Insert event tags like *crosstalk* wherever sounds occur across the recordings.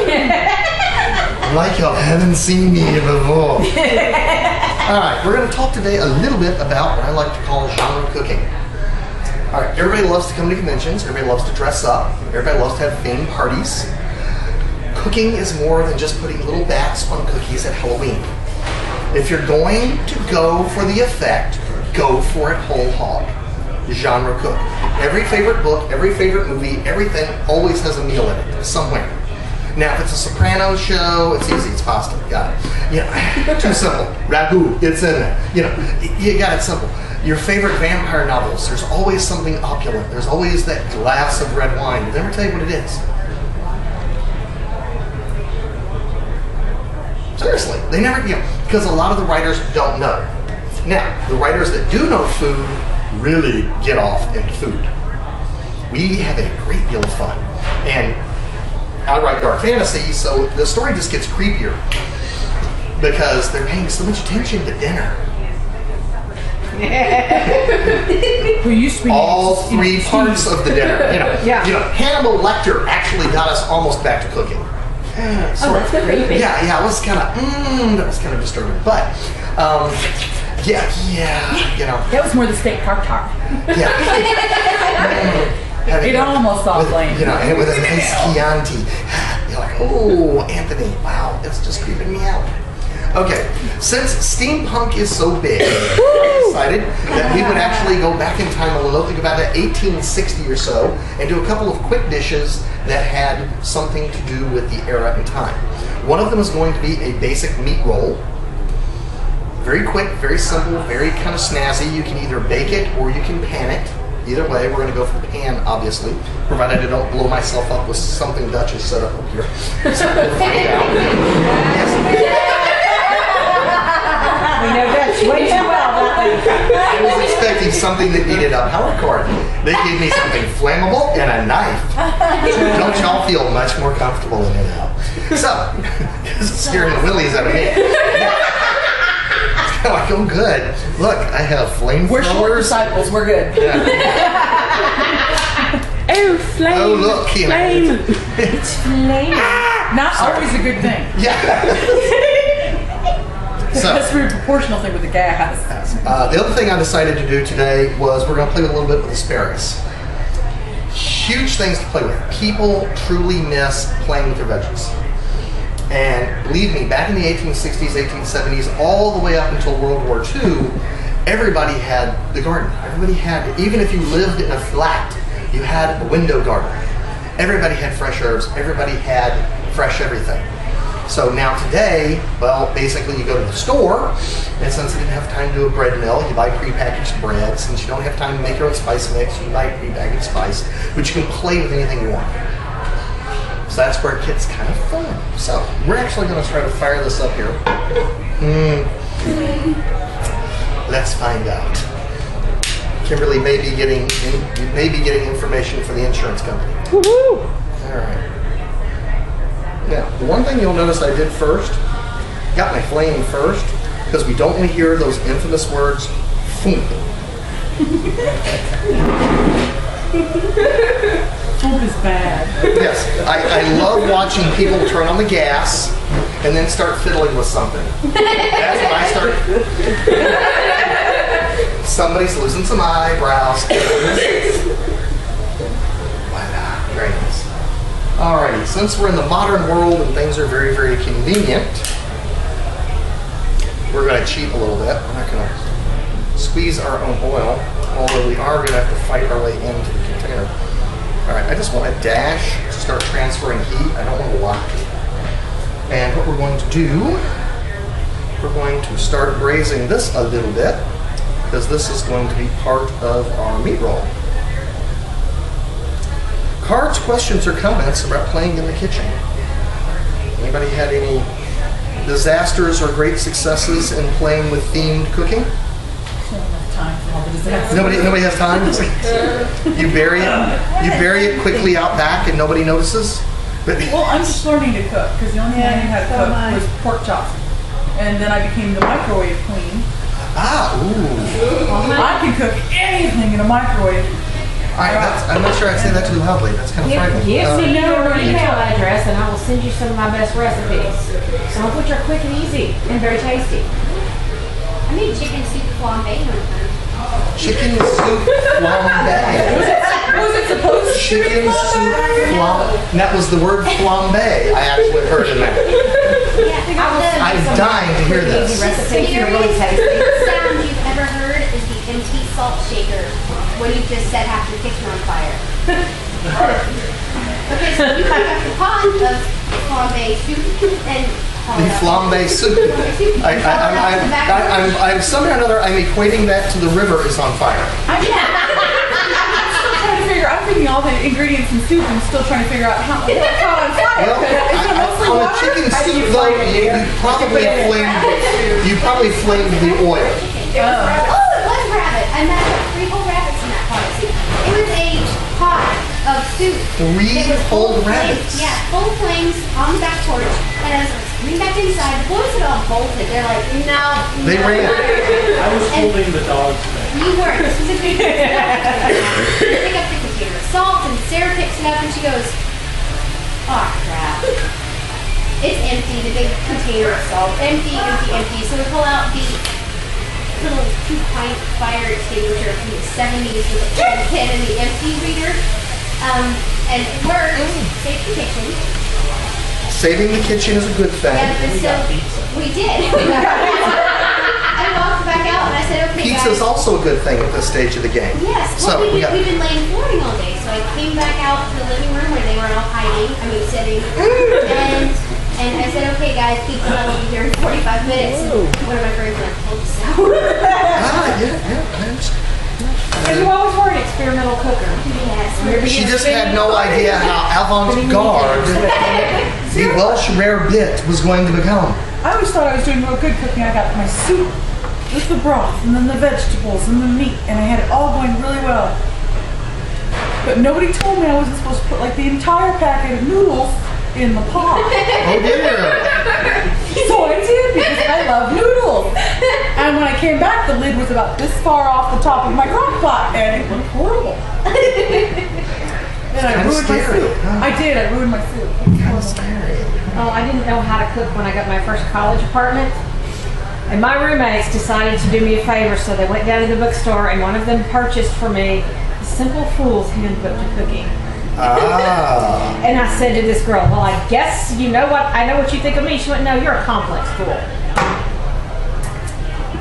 *laughs* like you haven't seen me before. *laughs* All right, we're going to talk today a little bit about what I like to call genre cooking. All right, everybody loves to come to conventions. Everybody loves to dress up. Everybody loves to have themed parties. Cooking is more than just putting little bats on cookies at Halloween. If you're going to go for the effect, go for it whole hog. Genre cook. Every favorite book, every favorite movie, everything always has a meal in it somewhere. Now, if it's a Soprano show, it's easy. It's pasta. Got it. You know, *sighs* too simple. Ragu, it's in there. You know, you got it simple. Your favorite vampire novels, there's always something opulent. There's always that glass of red wine. Did they ever tell you what it is? Seriously, they never, you know, because a lot of the writers don't know. Now, the writers that do know food really get off in food. We have a great deal of fun. And I write dark fantasy, so the story just gets creepier because they're paying so much attention to dinner. *laughs* Who used to be All three parts of the dinner. You know, *laughs* Yeah. you know, Hannibal Lecter actually got us almost back to cooking. Oh, of. that's creepy. Yeah, yeah, it was kind of, mm, that was kind of disturbing. But, um, yeah, yeah, you know, That was more the steak tartare. yeah. *laughs* Having It almost all with, flame. You know, and with a *laughs* nice Chianti. You're like, oh, Anthony, wow, it's just creeping me out. Okay, since steampunk is so big, *laughs* I'm excited that we would actually go back in time a little, think about it, 1860 or so, and do a couple of quick dishes that had something to do with the era and time. One of them is going to be a basic meat roll. Very quick, very simple, very kind of snazzy. You can either bake it or you can pan it. Either way, we're going to go for pan, obviously, provided I don't blow myself up with something Dutch has set up up here. So we'll find out. Yes. We know Dutch way too well. I was expecting something that needed a power cord. They gave me something flammable and a knife. Don't y'all feel much more comfortable in it now? So, *laughs* is scaring the willies out of me. *laughs* I'm like, oh, good. Look, I have We're short flamethrowers. disciples. We're good. *laughs* Oh, flame. Oh, look, you know, Flame. *laughs* Not always a good thing. Yeah. That's a very proportional thing with the gas. uh, the other thing I decided to do today was we're going to play with a little bit with asparagus. Huge things to play with. People truly miss playing with their veggies. And believe me, back in the 1860s, 1870s, all the way up until World War II, everybody had the garden. Everybody had, even if you lived in a flat, you had a window garden. Everybody had fresh herbs. Everybody had fresh everything. So now today, well, basically you go to the store, and since you didn't have time to do a bread mill, you buy prepackaged bread. Since you don't have time to make your own spice mix, you buy prepackaged spice, but you can play with anything you want. So that's where it gets kind of fun. So we're actually going to try to fire this up here. Hmm. Let's find out. Kimberly may be getting in, may be getting information for the insurance company. Woohoo! All right. Now, the one thing you'll notice I did first, got my flame first, because we don't want to hear those infamous words, "foom." *laughs* Food is bad. Yes, I, I love watching people turn on the gas and then start fiddling with something. That's when I start. Somebody's losing some eyebrows. Alrighty, since we're in the modern world and things are very, very convenient, we're going to cheat a little bit. We're not going to squeeze our own oil, although we are going to have to fight our way into the container. All right, I just want a dash to start transferring heat. I don't want a lot. And what we're going to do, we're going to start braising this a little bit because this is going to be part of our meat roll. Cards, questions, or comments about playing in the kitchen? Anybody had any disasters or great successes in playing with themed cooking? Time for all the disasters. Nobody, nobody has time. It's like, you bury it, you bury it quickly out back, and nobody notices. But Well, I'm just learning to cook because the only thing I knew how to so cook am was pork chops. And then I became the microwave queen. ah, ooh. I can cook anything in a microwave. All right, that's, I'm not sure I'd say that too loudly. That's kind of Give, frightening. give Uh, me your email address and I will send you some of my best recipes. Some of which are quick and easy and very tasty. I made chicken soup flambe one time. Chicken soup flambe. What was it supposed to be Chicken soup flambe? flambe. That was the word flambe I actually heard in that. Yeah, I will the I'm dying to hear Quick, easy this. recipes. They're really tasty. sound you've ever heard is the empty salt shaker when you just set half your kitchen on fire. *laughs* okay, so you pick up the pot of flambe soup and The flambe soup. I, I, I, I, I, I'm, I'm somehow or another, I'm equating that to the river is on fire. I'm *laughs* trying to figure. I'm thinking all the ingredients in soup and still trying to figure out how how I'm fire. Well, I- I- mostly on a chicken soup you though, you, you probably flamed, you probably flamed the oil. Oh, oh it was rabbit. I mashed up three whole rabbits in that pot of soup. It was a pot of soup. Three whole full flames. rabbits? Yeah, full flames on the back porch. And as I was coming back inside, the boys had all bolted. They're like, no. They no. ran. I was holding the dogs back. You weren't. This was a big pick up the container of salt, and Sarah picks it up and she goes, oh crap. It's empty, the big container of salt. Empty, empty, empty. So we pull out the little two pint fire extinguisher from the 70s with a pen pin and the empty reader. Um, and it worked. Saved the kitchen. Saving the kitchen is a good thing. And, and so we did. *laughs* I walked back out and I said, okay, guys. Pizza's also a good thing at this stage of the game. Yes. So Well, we we, got we've been laying flooring all day, so I came back out to the living room where they were all hiding. I mean, sitting. *laughs* and and I said, okay, guys, pizza will be here in 45 minutes. And one of my friends went, hope so. *laughs* ah, yeah, yeah. I you always were an experimental cooker. yes. She just had no idea how avant-garde *laughs* the Welsh rarebit was going to become. I always thought I was doing real good cooking. I got my soup with the broth and then the vegetables and the meat, and I had it all going really well. But nobody told me I wasn't supposed to put like the entire packet of noodles in the pot. Oh dear. *laughs* so I did because I love noodles. And when I came back, the lid was about this far off the top of my crock pot, and it looked horrible. and I ruined scary, my soup. huh? I did. I ruined my soup. Kind of scary. Oh, I didn't know how to cook when I got my first college apartment. And my roommates decided to do me a favor, so they went down to the bookstore and one of them purchased for me the Simple Fool's Handbook to Cooking. Ah. And I said to this girl, Well, I guess you know what I know what you think of me. She went, No, you're a complex fool.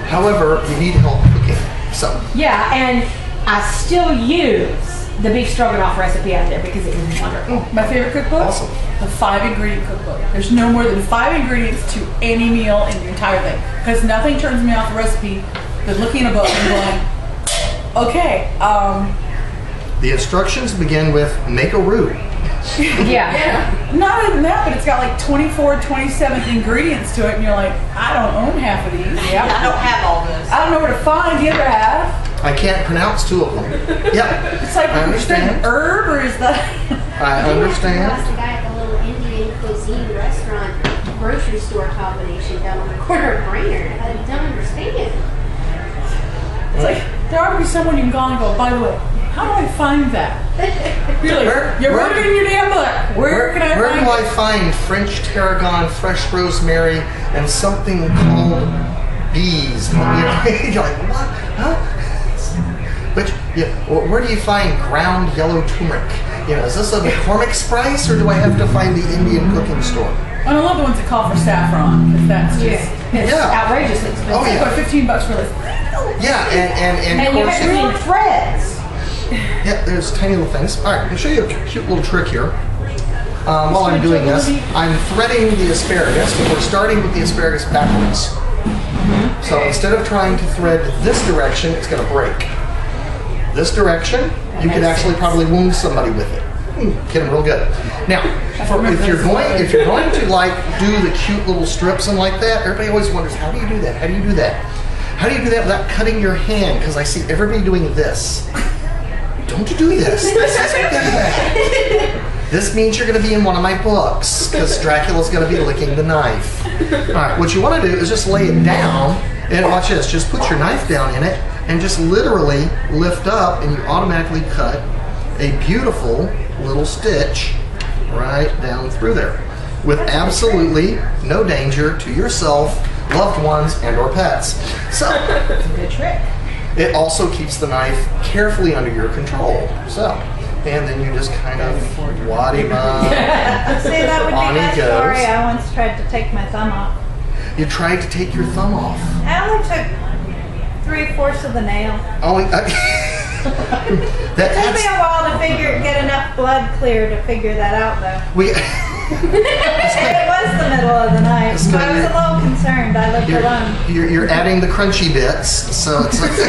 However, you need help cooking. So, Yeah, and I still use the beef stroganoff recipe out there because it was wonderful. My favorite cookbook? Awesome. The five ingredient cookbook. There's no more than five ingredients to any meal in the entire thing. Because nothing turns me off a recipe than looking at a book and going, okay, um, the instructions begin with make a roux. *laughs* Yeah. not even that, but it's got like 24, 27 ingredients to it, and you're like, I don't own half of these. Yeah, I don't have all this. I don't know where to find the other half. I can't pronounce two of them. Yeah, It's like, I understand. is that an understand. herb or is that. *laughs* I Asked understand. the guy at the little Indian cuisine restaurant grocery store combination down on the corner of Brainerd. I don't understand. It's like, there ought to be someone you can call and go, by the way, how do I find that? *laughs* You're like, Where- you're where- working your damn book. Where, can I where find do? I find French tarragon, fresh rosemary, and something called bees? You *laughs* know, You're like, what? Huh? *laughs* But yeah, where do you find ground yellow turmeric? You know, is this a McCormick Spice, or do I have to find the Indian cooking store? And I love the ones that call for saffron, because that's just. Yeah. It's Yeah. outrageously expensive. Oh, yeah. What, 15 bucks for this? Yeah, and and and, And you course, have to be threads. Yeah, there's tiny little things. All right, I'll show you a cute little trick here. Um, while I'm doing this, I'm threading the asparagus, and we're starting with the asparagus backwards. So instead of trying to thread this direction, it's going to break. This direction, you can actually probably wound somebody with it. Hmm, Get them real good. Now, for, if you're going, if you're going to like do the cute little strips and like that, everybody always wonders how do you do that? How do you do that? How do you do that without cutting your hand? Because I see everybody doing this. Don't do this. This is bad. This means you're going to be in one of my books because Dracula's going to be licking the knife. All right, what you want to do is just lay it down and watch this. Just put your knife down in it and just literally lift up, and you automatically cut a beautiful little stitch right down through there. with absolutely no danger to yourself, loved ones, and or pets. So, That's a Good trick. It also keeps the knife carefully under your control. So, and then you just kind of wad him up. *laughs* See, that would On be my story. I once tried to take my thumb off. You tried to take your thumb off. I only took three fourths of the nail. Only uh, *laughs* *laughs* that, It took me a while to figure, get enough blood clear to figure that out, though. we. It was the middle of the night. So I was a little concerned. I looked You're, alone. you're, you're adding the crunchy bits, so it's like, *laughs*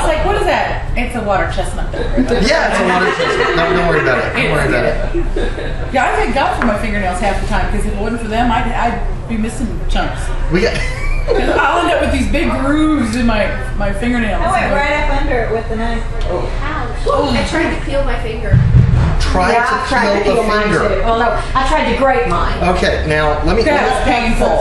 It's like, what is that? It's a water chestnut. yeah, it's a lot of no, don't worry about it. Don't worry about it. Yeah, I thank God for my fingernails half the time because if it wasn't for them, I'd, I'd be missing chunks. We got. *laughs* 'Cause I'll end up with these big grooves in my, my fingernails. I went right up under it with the knife. Oh. Ouch. I tried to peel my finger. Try Yeah, I tried to to peel the finger. too. Well, no, I tried to grate mine. Okay, now let me That was painful.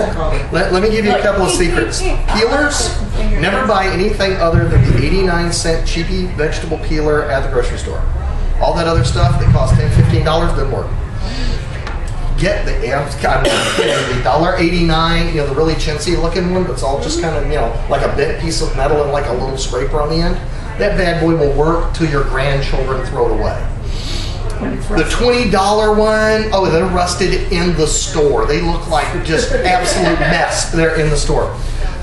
let, let me give you a couple of secrets. Peelers, never buy anything other than the 89 cent cheapy vegetable peeler at the grocery store. All that other stuff that costs 10 $15 doesn't work. Get the I'm I'm kidding, the dollar eighty nine, you know, the really chintzy looking one that's all just kind of, you know, like a bent piece of metal and like a little scraper on the end. That bad boy will work till your grandchildren throw it away. The twenty dollar one, oh, they're rusted in the store. They look like just absolute *laughs* mess. They're in the store.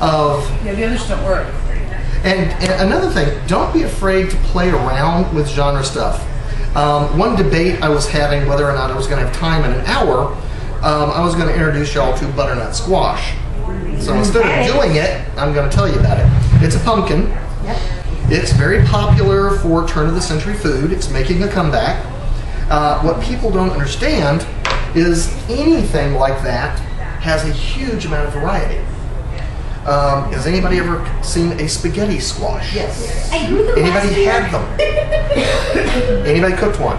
Of Yeah, the others don't work. and, and another thing, don't be afraid to play around with genre stuff. Um, one debate I was having whether or not I was going to have time in an hour, um, I was going to introduce y'all to butternut squash. So instead of doing it, I'm going to tell you about it. It's a pumpkin. Yep. It's very popular for turn of the century food. It's making a comeback. Uh, what people don't understand is anything like that has a huge amount of variety. Um, has anybody ever seen a spaghetti squash? Yes. I grew them last *laughs* Anybody had them? Anybody cooked one?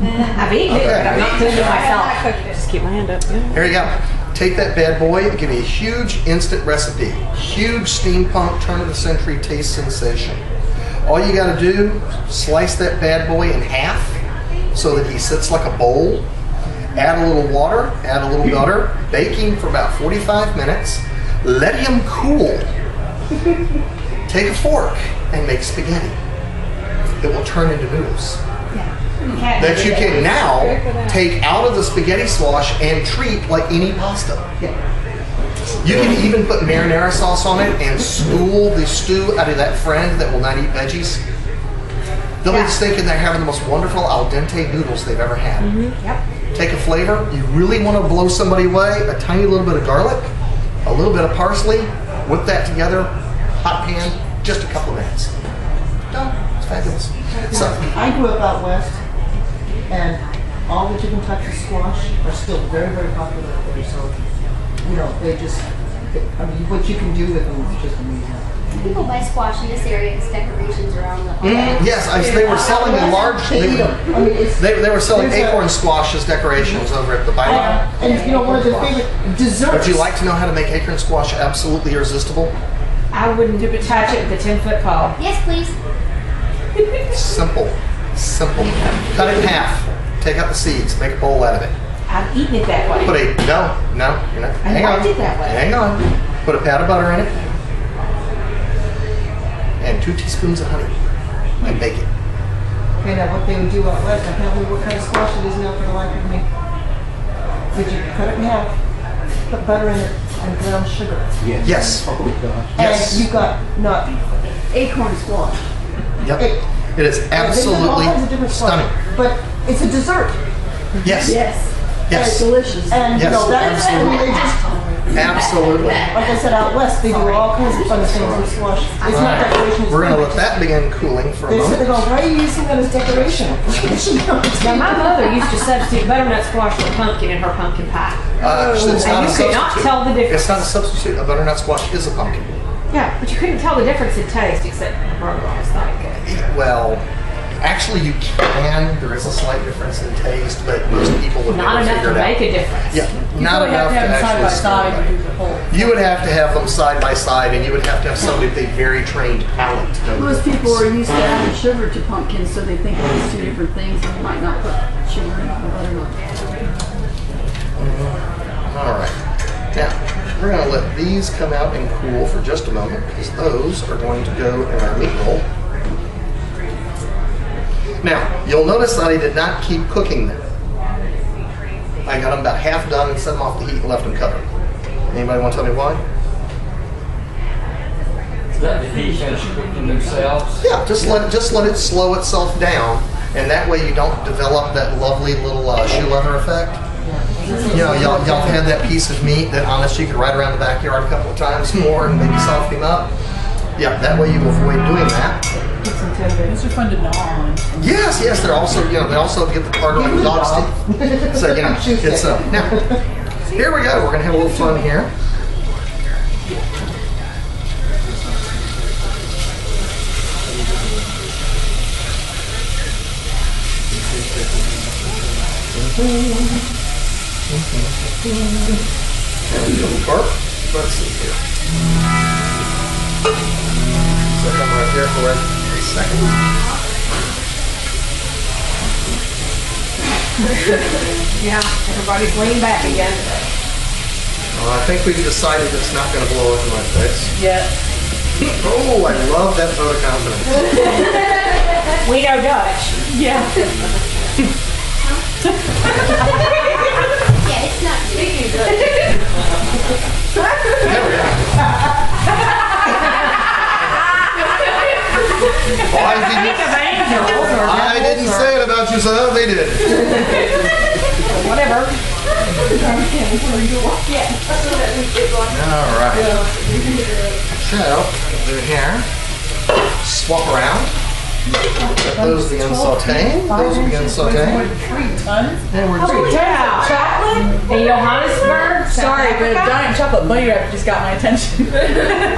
I've eaten it, but I'm not cooking it myself. I cooked it. Just keep my hand up. Yeah. Here you go. Take that bad boy, give me a huge instant recipe, huge steampunk turn of the century taste sensation. All you got to do, slice that bad boy in half so that he sits like a bowl. Add a little water, add a little butter, baking for about 45 minutes. Let him cool. Take a fork and make spaghetti. It will turn into noodles that you can now take out of the spaghetti squash and treat like any pasta. You can even put marinara sauce on it and school the stew out of that friend that will not eat veggies. They'll be just thinking they're having the most wonderful al dente noodles they've ever had. Mm-hmm, yep. Take a flavor. You really want to blow somebody away. A tiny little bit of garlic, a little bit of parsley. Whip that together. Hot pan. Just a couple of minutes. Done. It's fabulous. So I grew up out west, and all the chicken of squash are still very, very popular there. So, you know, they just, I mean, what you can do with them is just amazing. People buy squash in this area as decorations around the. Mm, yes, I, they were selling a large. They They. I mean, they, they were selling There's a- acorn squash as decorations over at the Bi-Lo. and you know, one of the favorite desserts. Would you like to know how to make acorn squash absolutely irresistible? I wouldn't touch it with a 10 foot pole. Yes, please. Simple, simple. Cut it in half. Take out the seeds. Make a bowl out of it. I've eaten it that way. Put a no, no. You're not. I Hang on. liked it that way. Hang on. Put a pat of butter in it, and two teaspoons of honey, and bake it. Okay, now what they would do out west, I can't remember what kind of squash it is now for the life of me. Would you cut it in half, put butter in it, and brown sugar? Yes. Yes. And you got not acorn squash. Yep. It- It is They got all absolutely kinds of squash, stunning. But it's a dessert. Yes. Yes. Yes. it's delicious. And you Yes, know, that's, I mean, they just, Absolutely. like I said, out west, they do all kinds of fun things with squash. It's not decoration. it's We're gonna let that begin cooling for a They said, they moment. go, why are you using that as decoration? *laughs* Now, my mother used to substitute butternut squash for pumpkin in her pumpkin pie. Uh, it's not And a you could not tell the difference. It's not a substitute. A butternut squash is a pumpkin. Yeah, but you couldn't tell the difference in taste except the burger was not good. Well, actually, you can. There is a slight difference in taste, but most people would Not enough to make a difference. Yeah, You not probably have to have them side by side stir to it. do the whole. You would have to have them side by side, and you would have to have somebody with a very trained palate. to know Most people are used to adding sugar to pumpkins, so they think it's two different things and they might not put sugar in the buttermilk. Mm-hmm. All right. Now, We're gonna let these come out and cool for just a moment because those are going to go in our meat roll. Now, you'll notice that I did not keep cooking them. I got them about half done and set them off the heat and left them covered. Anybody want to tell me why? That the heat has cooking themselves? Yeah, just let it, just let it slow itself down, and that way you don't develop that lovely little uh, shoe leather effect. You know, y'all, y'all have had that piece of meat that honestly you could ride around the backyard a couple of times more and maybe soften him up. Yeah, that way you avoid doing that. Those are fun to gnaw on. Yes, yes, they're also you know they also get the part of the dog. *laughs* So you know it's uh, now *laughs* here we go. We're gonna have a little fun here. And a little. Let's see here. Set them right there for a second. *laughs* Yeah, everybody's leaning back again. Well, I think we've decided it's not going to blow up in my face. Yeah. *laughs* Oh, I love that vote of confidence. We know Dutch. Yeah. Yeah, it's not *laughs* speaking There we go. Oh, I, didn't, I didn't say it about you, sir. They did. Whatever. All right. So, over here, swap around. Those begin sauteing. Those begin sauteing. Three. And we're just going to Yeah. Chocolate? In Johannesburg, Sorry, but Africa. giant chocolate bunny wrap just got my attention. *laughs*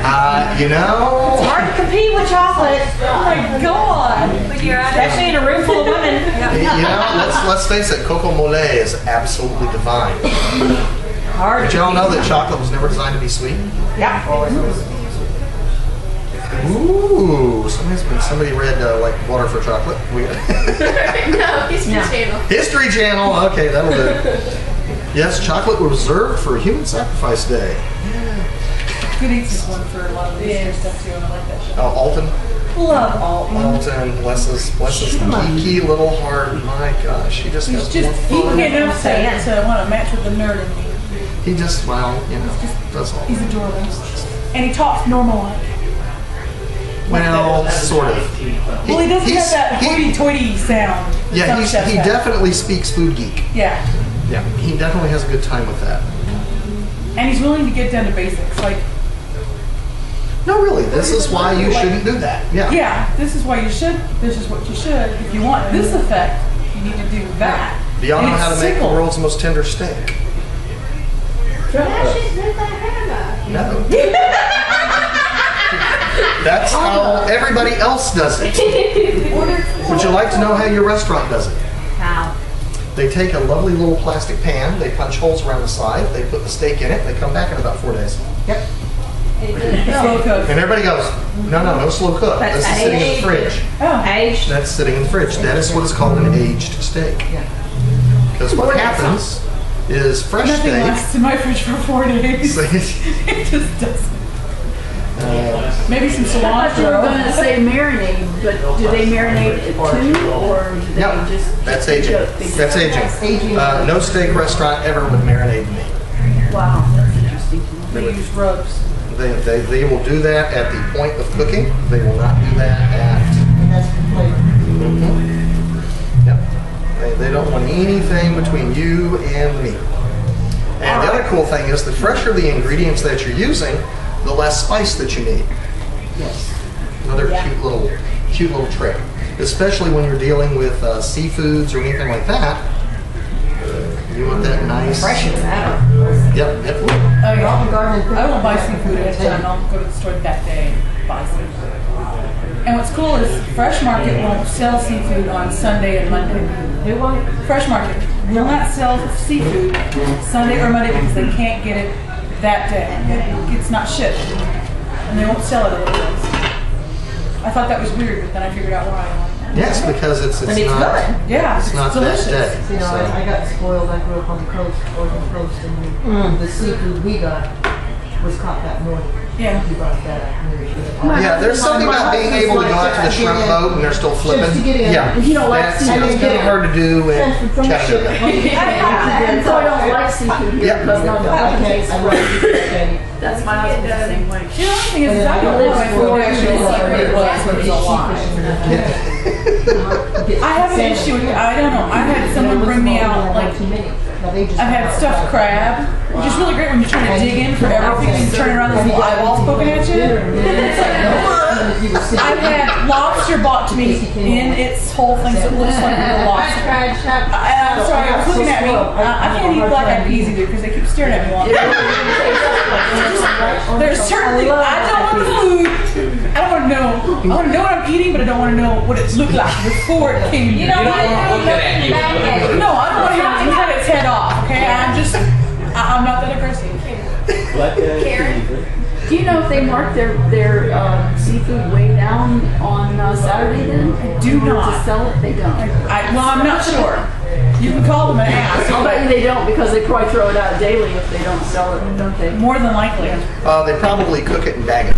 Uh, you know, it's Hard to compete with chocolate, oh my god. especially in a room full of women. *laughs* you know, let's let's face it, coco mole is absolutely divine. Hard. Did y'all know that chocolate was never designed to be sweet? Yeah. Ooh, somebody's been somebody read uh, like Water for Chocolate. We *laughs* No, History No. Channel. History Channel. Okay, that'll do. *laughs* Yes, chocolate was reserved for Human Sacrifice Day. Yeah. Good eats this one for a lot of this stuff too, and I like that show. Oh, Alton. Love Alton. Alton, bless his, bless his geeky little heart. My gosh, he just He's has just more geeky fun. enough to, to want to match with the nerd in me. He just, well, you know, just, that's all. He's adorable. And he talks normal like. Well, sort of. Well, he doesn't he's- have that he- hoity-toity sound. Yeah, some he's, chefs he have. definitely speaks food geek. Yeah. Yeah, he definitely has a good time with that. And he's willing to get down to basics. Like, No, really, this is why you shouldn't do that. Yeah. yeah, this is why you should, this is what you should. If you want this effect, you need to do that. Do y'all And know it's how to make the simple. world's most tender steak? That shit's not that hammer. No. *laughs* *laughs* That's oh, how everybody else does it. *laughs* Would you like to know how your restaurant does it? How? They take a lovely little plastic pan, they punch holes around the side, they put the steak in it, they come back in about four days. Yep. Slow cook. And everybody goes, no, no, no slow cook. That's This is sitting in the fridge. Oh, Aged. That's sitting in the fridge. That is what is called an aged steak. Because what happens is fresh nothing steak. lasts in my fridge for four days. *laughs* it just doesn't. Maybe some I thought you were gonna say marinade, but do they marinate it too, or do they Yep, just? that's aging. just- That's aging. Uh, no steak restaurant ever would marinate meat. Wow, that's interesting to know. They use rubs. They, they, they will do that at the point of cooking. They will not do that at. And that's the flavor. Yep. They, they don't want anything between you and the meat. And the other cool thing is, the fresher the ingredients that you're using, the less spice that you need. Yes. Another cute little, cute little trick, especially when you're dealing with uh, seafoods or anything like that. You want that nice. Fresher the better. Yep. yep. Oh yeah. Olive Garden. I won't buy seafood at a time. I'll go to the store that day and buy seafood. And what's cool is Fresh Market won't sell seafood on Sunday and Monday. Who won't? Fresh Market will not sell seafood Sunday or Monday because they can't get it that day. It's not shipped. And they won't sell it otherwise. I thought that was weird, but then I figured out why. Yes, because it's it's, But it's not good. Yeah, it's not that delicious. day. You know, I, I got spoiled. I grew up on the coast, Oregon coast, and mm. the seafood we got was caught that morning. Yeah. He brought that up. Yeah, there's something about being able to go out to the shrimp boat and they're still flipping. Just to get in. Yeah. You don't like That's, seafood. that's kind of hard to do in Transferred from. Chattanooga. And so I don't like seafood here Yeah. because none of that Okay, tastes I right. like it. That's my husband's the same way. The other thing is, I don't know if Lord actually secret it was when it was alive. *laughs* I have an issue with it. I don't know. I had someone bring me out, like, I've had stuffed crab, which is really great when you're trying to dig in for everything and you turn around, there's little eyeballs poking at you. *laughs* *laughs* I've had lobster bought to me in its whole thing, so it looks like a *laughs* lobster. I, I'm sorry, I was looking at me. I, uh, I can't eat black eyed peas either because they keep staring at me. While There's certain things I don't want the food. I don't want to know. I want to know what I'm eating, but I don't want to know what it looked like before it came. You know what? Look at you. No, I don't want to have to cut its head off. Okay, I'm just. I, I'm not that aggressive. Karen? Do you know if they mark their their uh, seafood way down on uh, Saturday then? Do To not. sell it, they don't. I, well, I'm not sure. You can call them and ask. I'll bet you they don't because they probably throw it out daily if they don't sell it, don't they? More than likely. Uh, they probably cook it and bag it.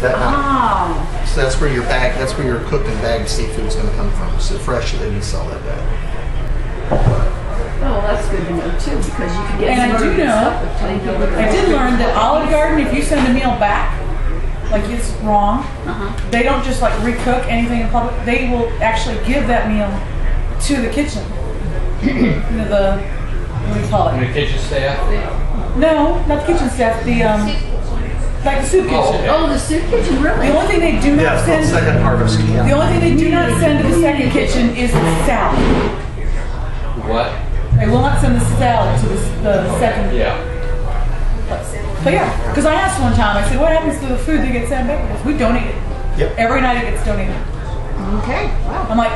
That night. Ah, So that's where your bag, that's where your cooked and bagged seafood is going to come from. So fresh, they didn't sell that day. Oh, that's good to know too because you can get And I do know- stuff with plain paper. I did learn that Olive Garden, if you send a meal back, like it's wrong, Uh-huh. they don't just like recook anything in public. They will actually give that meal to the kitchen. you know, the what do you call it? the kitchen staff? No, not the kitchen staff. The um, like the soup kitchen. Oh, okay. Oh, the soup kitchen, really? The really? only thing they do not it's called send. second harvest. The only thing they do not send to the second kitchen is the salad. What? They will not send the salad to the, the second Yeah. place. But yeah, because I asked one time, I said, what happens to the food that gets sent back? He goes, We donate it. Yep. Every night it gets donated. Okay. Wow. I'm like,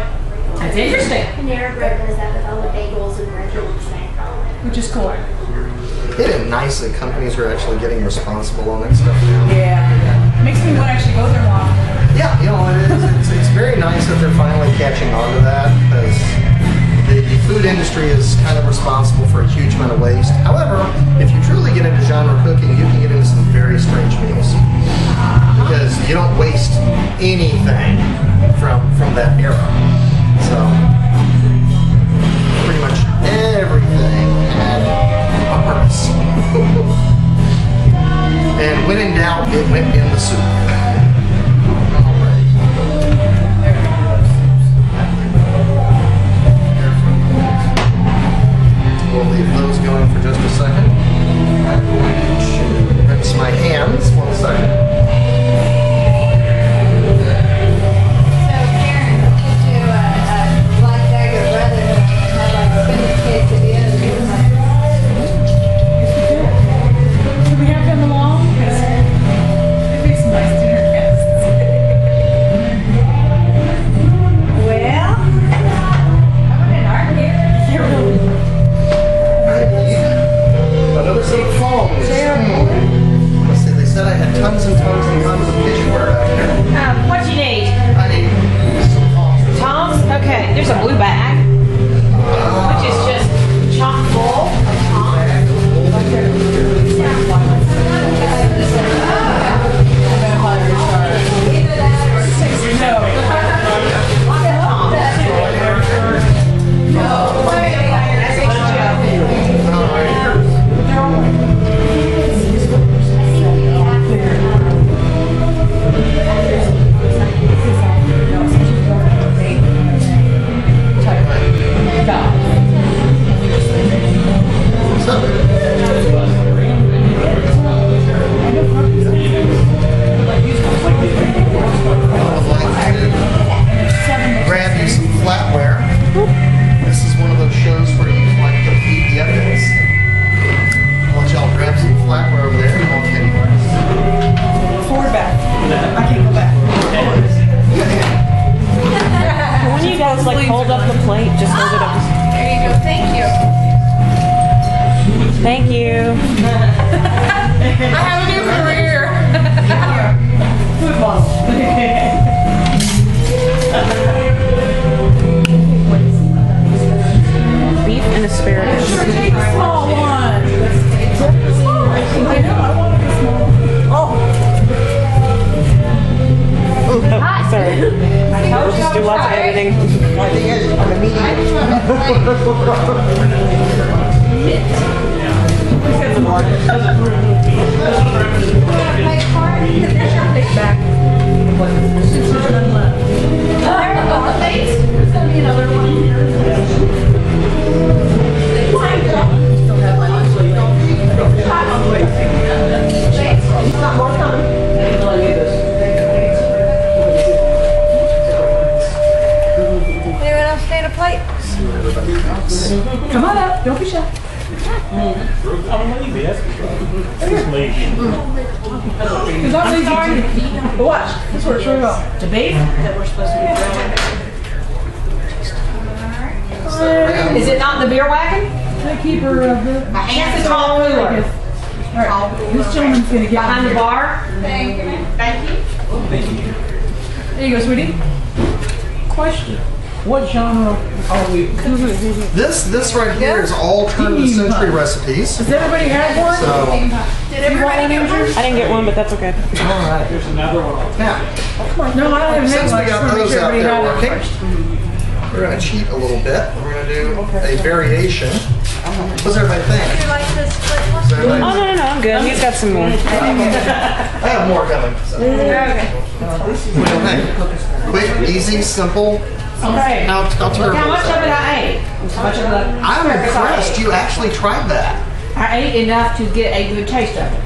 that's interesting, Panera Bread does that with all the bagels and bread which is cool. Isn't it nice that companies are actually getting responsible on that stuff now? Yeah. Makes me want to actually go there more. Yeah, you know, it is. It's, it's very nice that they're finally catching on to that because the, food industry is kind of responsible for a huge amount of waste. However, if you truly get into genre cooking, you can get into some very strange meals because you don't waste anything from from that era. So pretty much everything had a purpose. *laughs* and when in doubt, it went in the soup. The beer wagon? The keeper of uh, the. Against the tall cooler. All right. This gentleman's gonna get Behind the bar? Thank you. Thank you. Thank you. There you go, sweetie. Question. What genre are we? *laughs* This this right here is all turn of the century recipes. Does everybody have one? So, Did everybody get one? I didn't get one, but that's okay. all right. There's another one. Now, No, I don't have since we one. got those out there working, we're gonna cheat a little bit. We're gonna do a variation. What's everybody think? Would you like this split one? Does everybody- Oh, no, no, no, I'm good. He's got some more. I have more coming. So. What do you think? Quick, easy, simple. Okay. How, how Look terrible how much is of it that? I ate. How much of the I'm asparagus I impressed you actually tried that. I ate enough to get a good taste of it.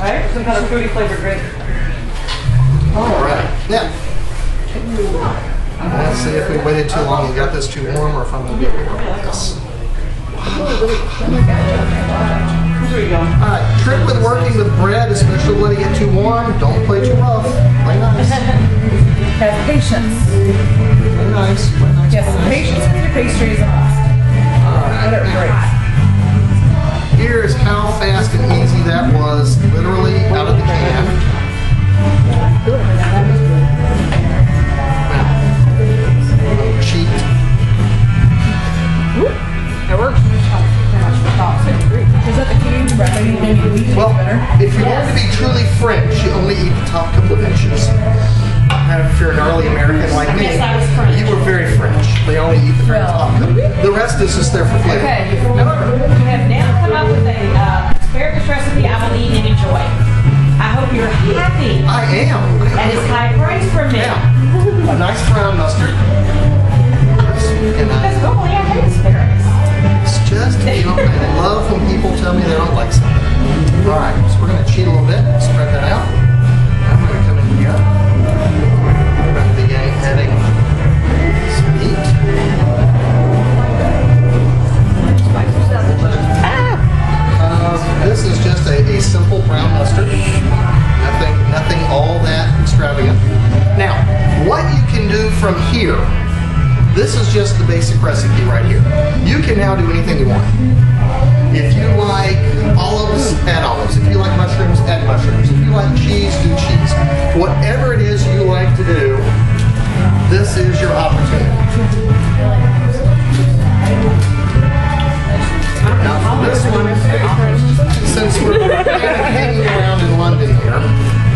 Okay? Some kind of fruity flavored grape. All right. Now, let's see if we waited too long and got this too warm or if I'm gonna be able to work with this. There you go. All right, trick with working with bread, especially letting it too warm, don't play too rough. Play nice. Have patience. Play nice. Play nice. Yes, patience with your pastry is a must. Let it break. Here's how fast and easy that was, literally out of the can. Works. Is that the key? Right, maybe maybe we do Well, if you want to be truly French, you only eat the top couple of inches. And if you're an early American like me, Yes, I was French. you were very French. They only eat the very top. The rest is just there for flavor. Okay, we have now come up with a uh, asparagus recipe I will eat and enjoy. I hope you're happy. I am. That is high praise from me. Now, a nice brown mustard. And Because I, normally I hate asparagus. Just, you know, I love when people tell me they don't like something. All right, so we're going to cheat a little bit, spread that out. I'm going to come in here. Some meat. Um, this is just a, a simple brown mustard. Nothing, nothing all that extravagant. Now, what you can do from here, this is just the basic recipe right here. You can now do anything you want. If you like olives, add olives. If you like mushrooms, add mushrooms. If you like cheese, do cheese. Whatever it is you like to do, this is your opportunity. Now, this one, since we're hanging around in London here,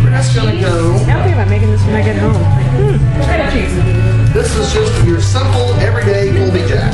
we're just gonna go. I'm thinking about making this when I get home. Hmm. Cheddar cheese. This is just your simple, everyday Colby Jack.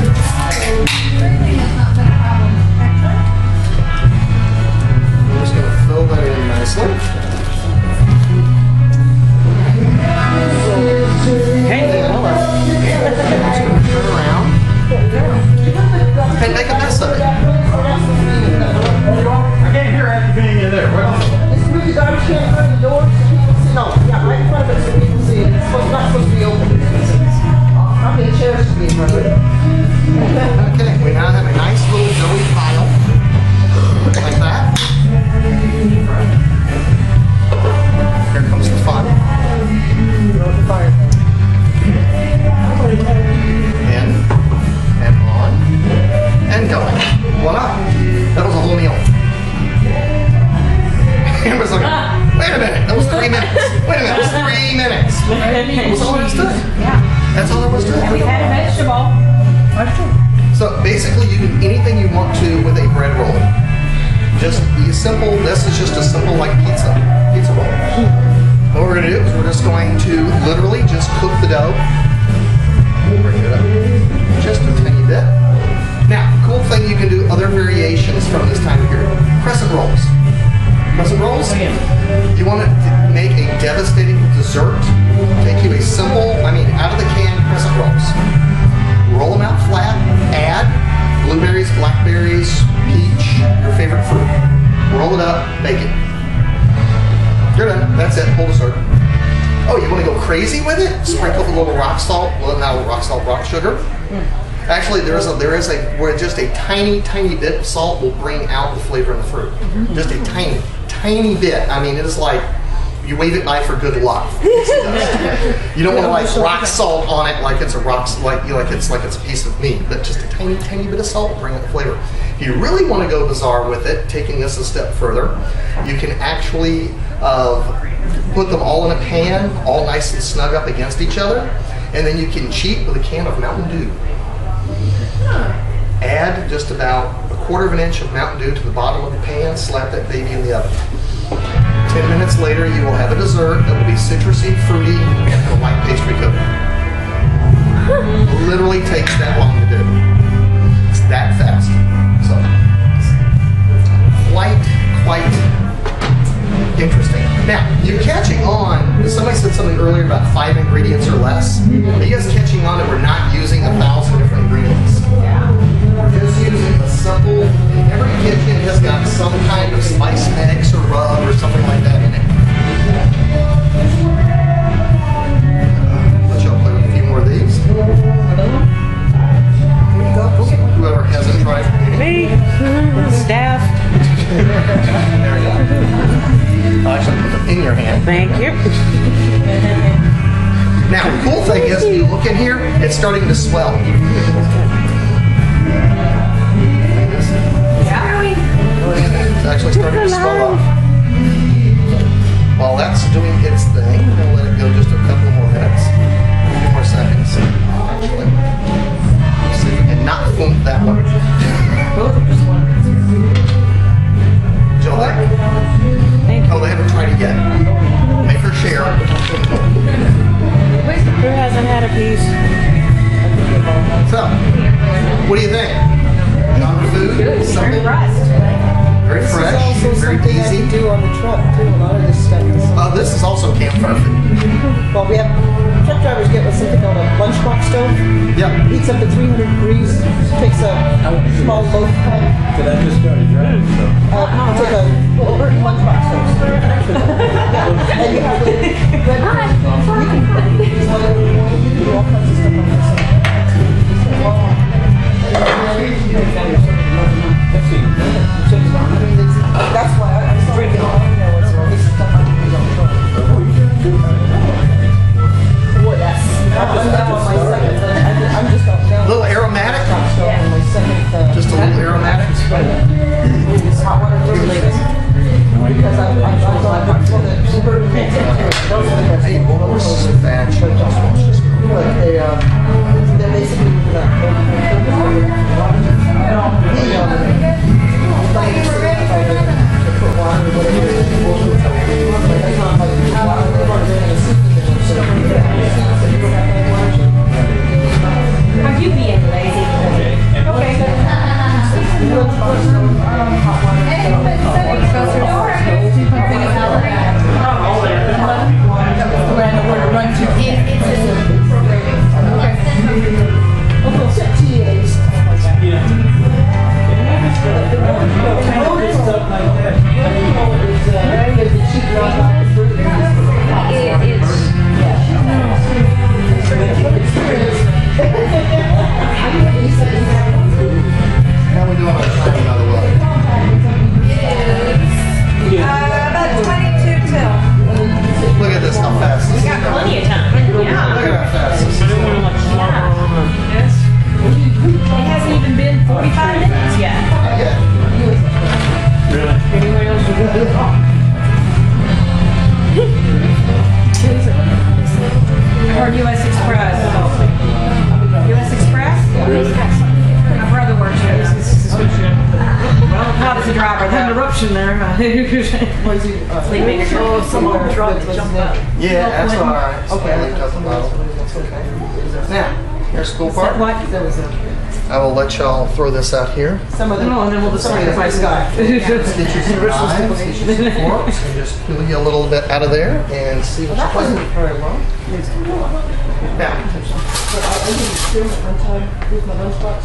You're done. That's it. Full dessert. Oh, you want to go crazy with it? Sprinkle a little rock salt. Well, not rock salt, rock sugar. Hmm. Actually, there is a there is a where just a tiny tiny bit of salt will bring out the flavor in the fruit. Mm-hmm. Just a tiny tiny bit. I mean, it is like you wave it by for good luck. *laughs* You don't want to like rock salt on it like it's a rock like like it's like it's a piece of meat, but just a tiny tiny bit of salt will bring out the flavor. If you really want to go bizarre with it, taking this a step further, you can actually uh, put them all in a pan, all nice and snug up against each other, and then you can cheat with a can of Mountain Dew. Add just about a quarter of an inch of Mountain Dew to the bottom of the pan, slap that baby in the oven. Ten minutes later, you will have a dessert that will be citrusy, fruity, and a white pastry coating. Literally takes that long to do. It's that fast. So, quite, quite interesting. Now, you're catching on. Somebody said something earlier about five ingredients or less. Are you guys catching on that we're not using a thousand different ingredients? We're just using a simple. Every kitchen has got some kind of spice mix or rub or something like that in it. Let y'all play with a few more of these. Whoever hasn't tried. Me, staff. *laughs* There you go. I'll actually put them in your hand. Thank you. Now, the cool thing is, if you look in here, it's starting to swell. It's actually starting to swell up. While that's doing its thing, I'm gonna let it go just a couple more minutes, a few more seconds, actually. And not funk that one. Jill, Oh, they haven't tried it yet. Make her share. Who hasn't had a piece? So, what do you think? Genre food, simple, very This is fresh, also very something easy. can do on the truck too. A lot of this stuff is. Uh, this is also campfire food. *laughs* Well, we have truck drivers get what's something called a lunchbox stove. Yep. Heats up to 300 degrees. Takes a small loaf cut. But I just started driving, so. Uh, take a little lunchbox stove. *laughs* and you have the red. You can you can do all kinds of stuff on this. That's why I, I started getting on there was all this stuff I can do on the truck. Boy, that's. I'm now on my second. I- I'm just up down. A little aromatic, Stove on my second. uh, just a little aromatic. It's hot water related. Because I'm, I'm, I'm, I'm, I'm from the super. Hey, one more batch. Okay. That's. Now, Here's school Is part. what? There was a, I will let y'all throw this out here. some of the. No, and then we'll just some of *laughs* the- sacrifice God. Get you some knives, get you some forks, and just peel you a little bit out of there and see what you That wasn't very long. Now, But I, I did an experiment one time with my lunchbox,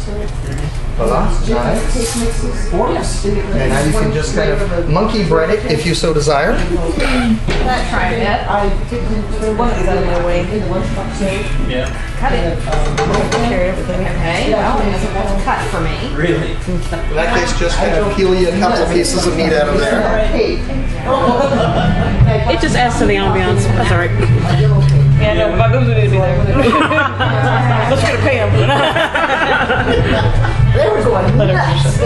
knives, Cake mixes. forks. And now you can just kind of monkey bread it if you so desire. Try it. I didn't, one is out of my way, in the lunchbox. Yeah. Cut it. Carry everything. Okay, well, it doesn't cut for me. Really? In that case, just kind of peel you a couple pieces of meat out of there. It just adds to the ambiance. That's all right. A yellow cake. Yeah, no, my boobs need to be there. Let's get a pay them. They were going nuts.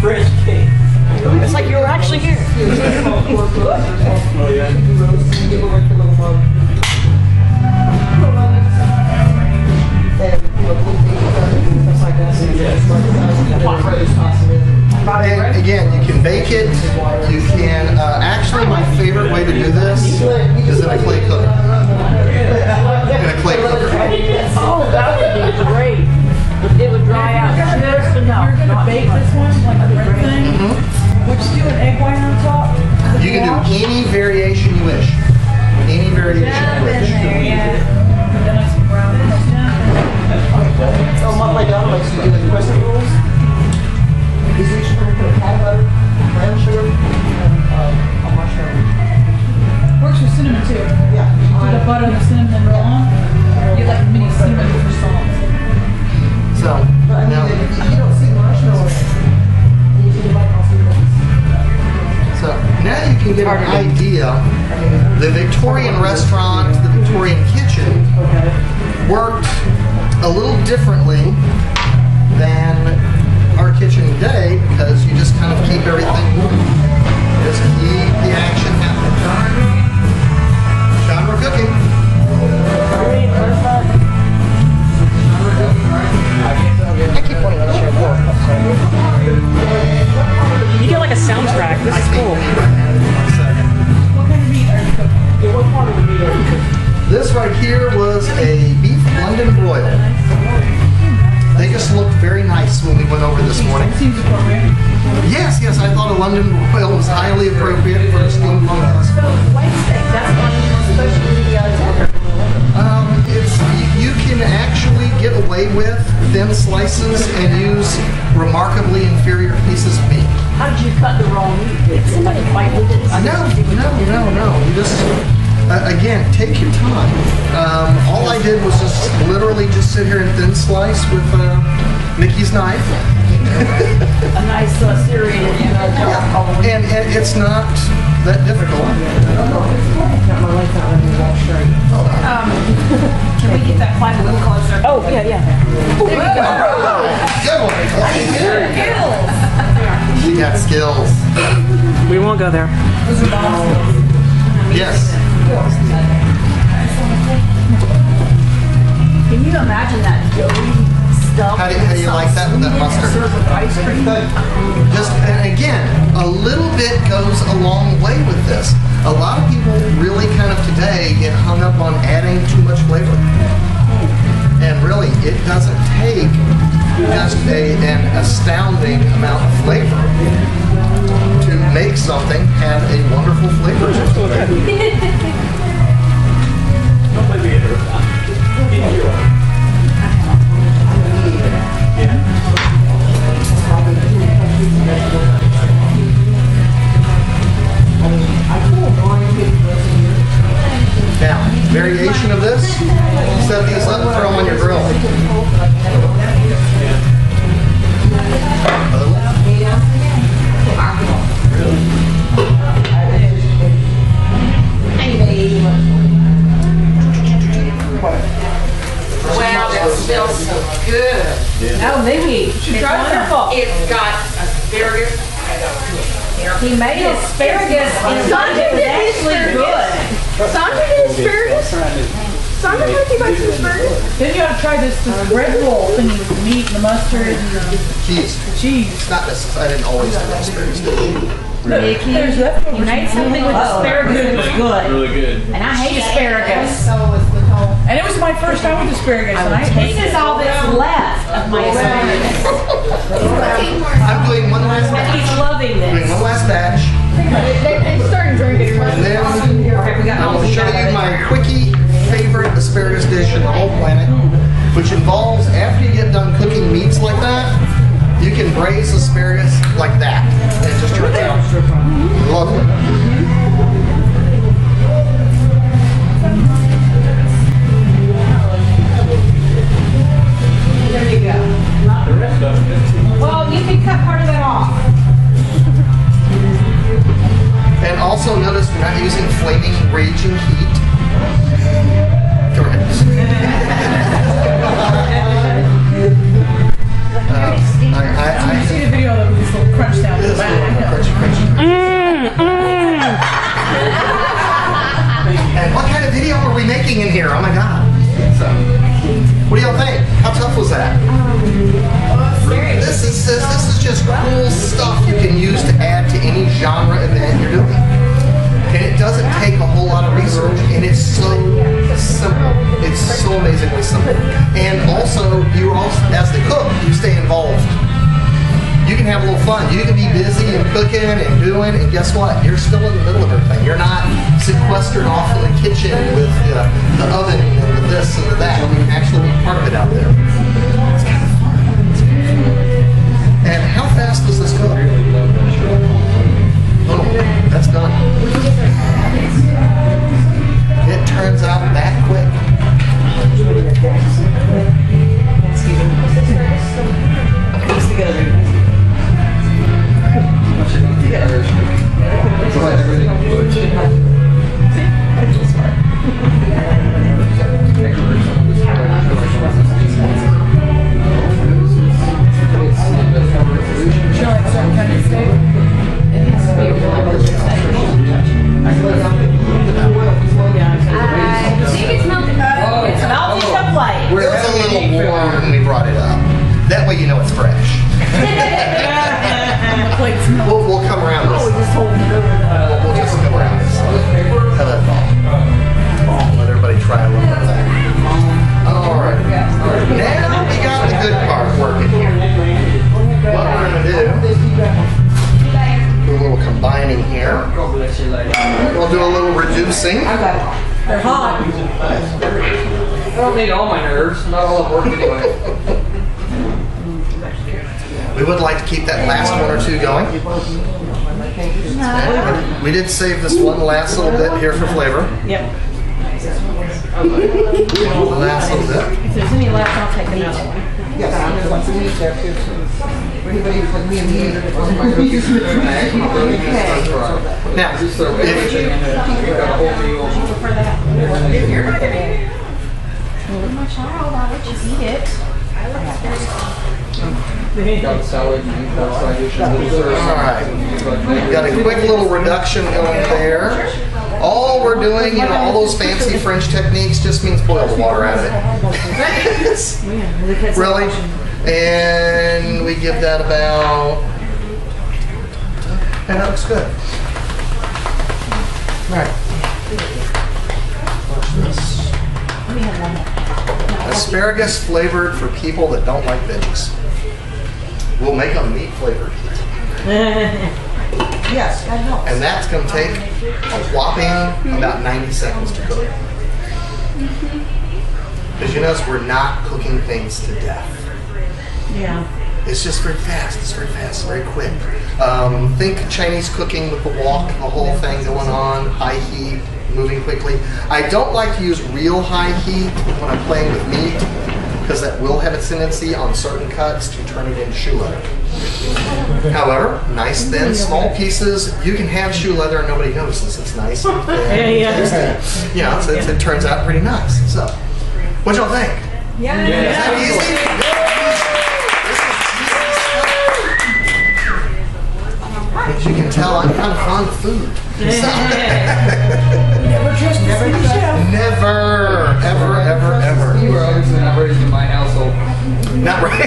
Fresh cake. It's like you were actually here. Oh, yeah. Give her like a little mug. And, you know, blue beans, stuff like that. Like, bread sauce and everything. And again, you can bake it. You can, uh, actually, my favorite way to do this is in a clay cooker. In a clay cooker. Oh, that would be great. It would dry out just You're enough. gonna not bake this one, like the bread thing, Mhm. would you do an egg white on top? You can do any variation you wish. Any variation you wish. Uh, Mickey's knife. A nice uh, serrated, you know, charcoal. And, and it's not that difficult. Um, can we get that flag a little closer? Oh, yeah, yeah. Good one. She got skills. We won't go there. Yes. Can you imagine that doughy stuff? How do, how do you like that with that mustard? Served with ice cream? Just and again, a little bit goes a long way with this. A lot of people really kind of today get hung up on adding too much flavor. And really, it doesn't take just a, an astounding amount of flavor to make something have a wonderful flavor to it. Now, variation of this, set these up and throw them on your grill. Wow, that smells so good. Oh, Mickey, it's wonderful. It's got asparagus. He made asparagus and Sandra did actually good. Sandra did asparagus? Sandra, how you like some asparagus? Then you gotta try this, this bread roll thingy with the meat and the mustard and the Cheese. cheese. Not necessarily, I didn't always do asparagus. did I? Mickey, There's leftovers. he made something with asparagus that was good. Really good. And I hate asparagus. So is the whole And it was my first time with asparagus, and I This is all that's left of my asparagus. I'm doing one last batch. He's loving Doing one last batch. They started drinking. And then Okay, we got I will show you my quickie favorite asparagus dish in the whole planet, which involves after you get done cooking meats like that, you can braise asparagus like that, and it just turns out lovely. Well, you can cut part of that off. And also notice we're not using flaming, raging heat. Ahead. Uh, I, I, I, a video of this little crunch down the This back. little crunchy, crunchy. And what kind of video are we making in here? Oh my god. So, what do y'all think? How tough was that? Um, this is this, this is just cool stuff you can use to add to any genre event you're doing. And it doesn't take a whole lot of research, and it's so simple. It's so amazingly simple. And also, you also, as the cook, you stay involved you can have a little fun. You can be busy and cooking and doing, and guess what? You're still in the middle of everything. You're not sequestered off in the kitchen with the oven and the this and the that. You can actually of it out there. It's kind of fun. And how fast does this cook? Oh, that's done. It turns out that quick. She likes It was a little warm when we brought it up. That way you know it's fresh. *laughs* Plates We'll, we'll come around this. Oh, we'll, uh, we'll just come around this. How that fall? Let everybody try a little bit of that. All right. Now we got the good part working here. What we're gonna do, do a little combining here. We'll do a little reducing. They're hot. I don't need all my nerves. Not all at work anyway. *laughs* We would like to keep that last one or two going. We did save this one last little bit here for flavor. Yep. The last little bit. If there's any left, I'll take another one. Yes, and there's lots of meat there too. Anybody who's like me and me. Now, if, For that. If you're not gonna eat it. My child, I'll let you eat it. Got salad, and got *laughs* side dishes, dessert. All right. Got a quick little reduction going there. All we're doing, you know, all those fancy French techniques just means boil the water out of it. *laughs* really? And we give that about. And that looks good. All right. Watch this. Asparagus flavored for people that don't like veggies. We'll make them meat flavored. *laughs* Yes, that helps. And that's going to take a whopping about 90 seconds to cook. Because you notice we're not cooking things to death. Yeah. It's just very fast. It's very fast, very quick. Um, think Chinese cooking with the wok, the whole thing going on, high heat, moving quickly. I don't like to use real high heat when I'm playing with meat because that will have a tendency on certain cuts to turn it into shoe leather. However, nice thin, small pieces. You can have shoe leather and nobody notices. It's nice and thin. *laughs* Yeah, yeah. You know, it's, it's, it turns out pretty nice. So, what y'all think? Yeah. Is that easy? As you can tell, I'm kind of fond of food. So- *laughs* Never trust the sous chef. Never, ever, ever, ever. You were obviously not raised in my household. Not right. *laughs*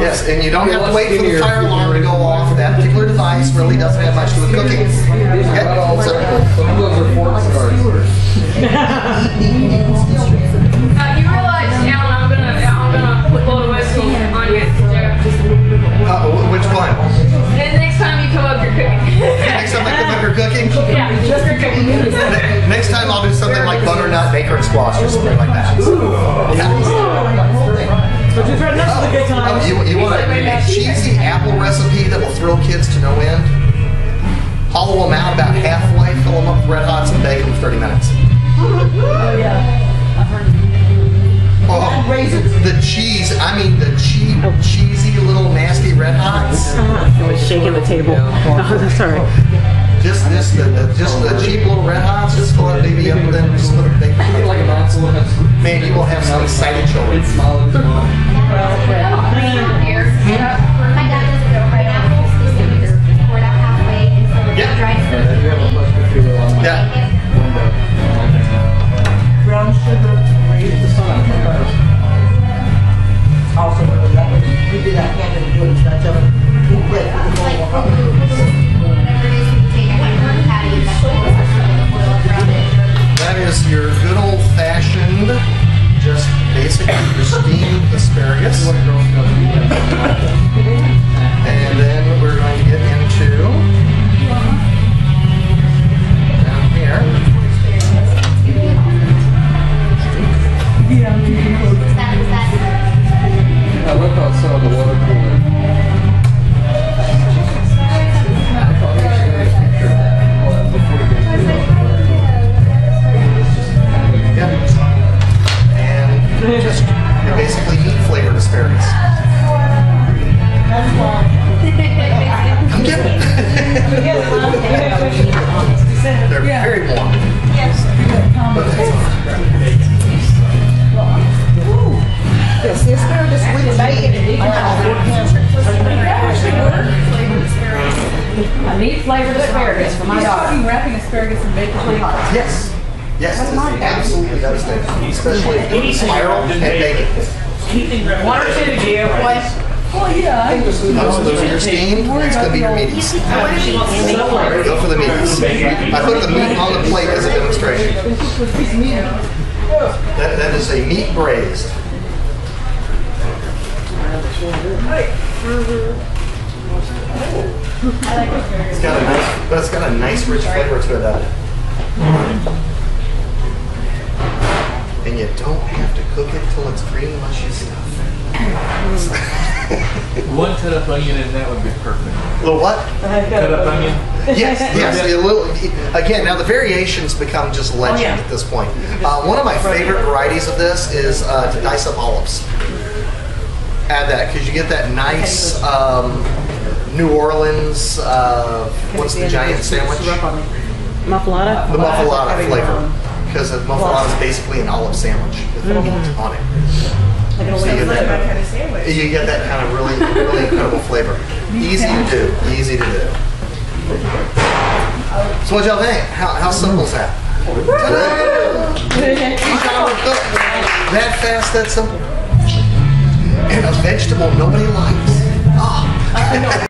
Yes, and you don't have to wait for the fire alarm to go off. That particular device really doesn't have much to do with cooking. Okay? So, Some of those are fork stars. Uh, you realize, you're cooking? yeah, just for cooking. *laughs* Next time I'll do something like butternut bacon squash or something like that. Yeah. But just right next to the good Oh, you, you want a, a cheesy apple recipe that will thrill kids to no end? Hollow them out about halfway, fill them up with red hots and bake them for 30 minutes. Oh yeah. Oh, the cheese, I mean the cheap, cheesy little nasty red hots. I was shaking the table. Oh, *laughs* sorry. Just this, the, the, just the cheap little red hots, just fill it baby up and then just put a bacon. Get like a mouthful and have Man, you will have some excited children. smiling. Here, my dad does it over pineapples. They say we just pour out halfway and fill it Yeah. with dried fruit. You have a bunch of people on Yeah. Brown sugar, raised the sun. Also, that was, we did that hand and doing that, so we bread with the That is your good old fashioned, just basically your steamed asparagus. And then we're going to get into down here. Is that, is that, I love how some of the water cooler. And just your basically meat flavored asparagus. I'm kidding. They're very warm. But Yes, the asparagus with bacon. I have four cans. I need flavored asparagus for my He's daughter. talking wrapping asparagus and bacon. Yes. Yes, it is absolutely devastating. Especially if you spiral and bacon. One or two, Gio. Well, yeah. I- Those, those are your steamed, that's gonna be your meaties. Go for the meaties. I put the meat on the plate as a demonstration. That, that is a meat braised. It's got a nice, but it's got a nice rich flavor to it. Uh. And you don't have to cook it till it's green unless you stuff *laughs* One cut up onion and that would be perfect. it. Little what? Cut up onion. Yes, *laughs* yes. A little, again, now the variations become just legend yeah. at this point. Uh, one of my favorite varieties of this is uh, to dice up olives. Add that because you get that nice um, New Orleans. Uh, what's the giant sandwich? Muffuletta? The muffuletta flavor. Because a muffuletta is basically an olive sandwich with meat on it. So you get that, you get that kind of really, really incredible flavor. Easy to do. Easy to do. So what y'all think? How, how simple is that? that fast, that simple. And a vegetable nobody likes. Oh.